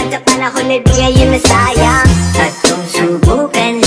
At sa panahon ay biya'y masaya. At kung subukan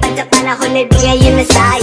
Pagkat panahon na di kayo nasabi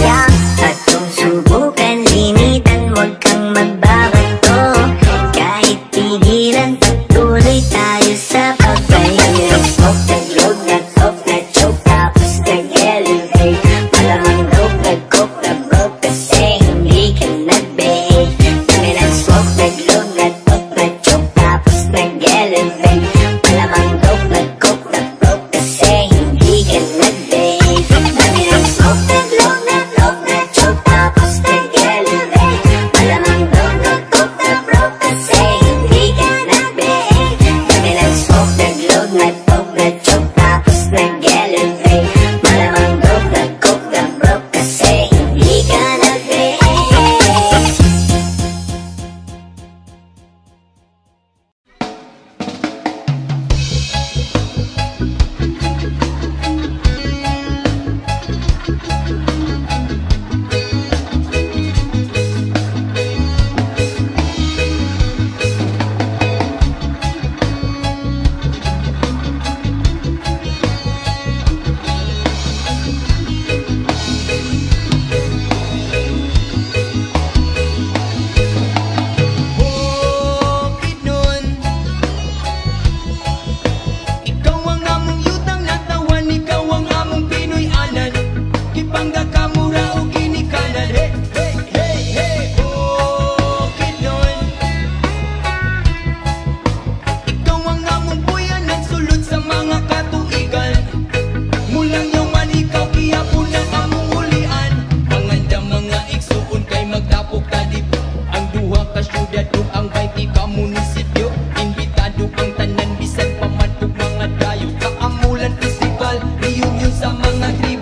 sa mga tribo.